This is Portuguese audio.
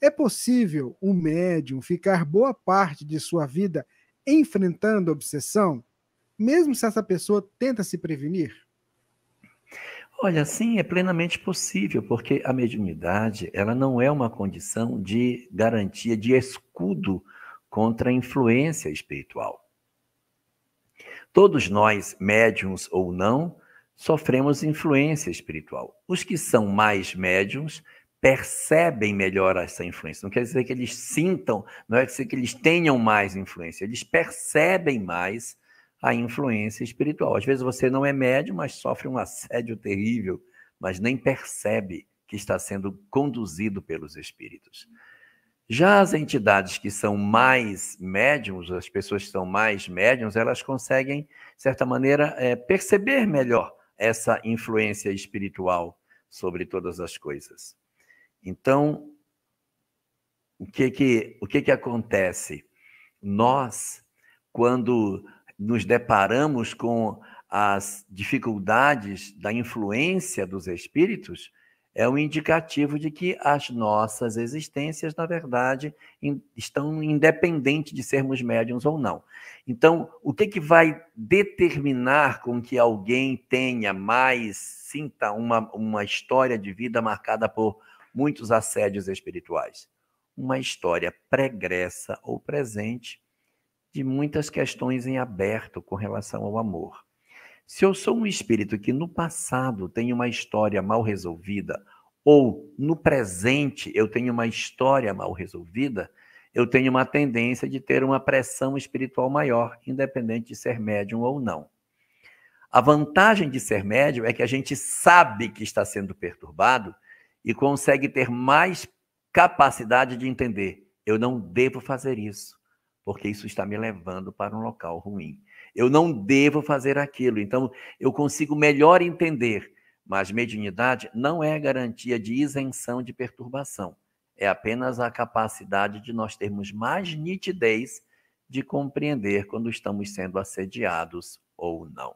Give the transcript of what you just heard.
É possível um médium ficar boa parte de sua vida enfrentando obsessão, mesmo se essa pessoa tenta se prevenir? Olha, sim, é plenamente possível, porque a mediunidade ela não é uma condição de garantia de escudo contra a influência espiritual. Todos nós, médiums ou não, sofremos influência espiritual. Os que são mais médiums percebem melhor essa influência. Não quer dizer que eles sintam, não é dizer que eles tenham mais influência, eles percebem mais a influência espiritual. Às vezes você não é médium, mas sofre um assédio terrível, mas nem percebe que está sendo conduzido pelos espíritos. Já as entidades que são mais médiums, as pessoas que são mais médiums, elas conseguem, de certa maneira, é, perceber melhor essa influência espiritual sobre todas as coisas. Então, o que que, o que, que acontece? Nós, quando nos deparamos com as dificuldades da influência dos espíritos, é um indicativo de que as nossas existências, na verdade, estão independentes de sermos médiums ou não. Então, o que, que vai determinar com que alguém tenha mais, sinta uma, uma história de vida marcada por muitos assédios espirituais? Uma história pregressa ou presente de muitas questões em aberto com relação ao amor. Se eu sou um espírito que no passado tem uma história mal resolvida, ou no presente eu tenho uma história mal resolvida, eu tenho uma tendência de ter uma pressão espiritual maior, independente de ser médium ou não. A vantagem de ser médium é que a gente sabe que está sendo perturbado e consegue ter mais capacidade de entender. Eu não devo fazer isso porque isso está me levando para um local ruim. Eu não devo fazer aquilo. Então, eu consigo melhor entender. Mas mediunidade não é garantia de isenção de perturbação. É apenas a capacidade de nós termos mais nitidez de compreender quando estamos sendo assediados ou não.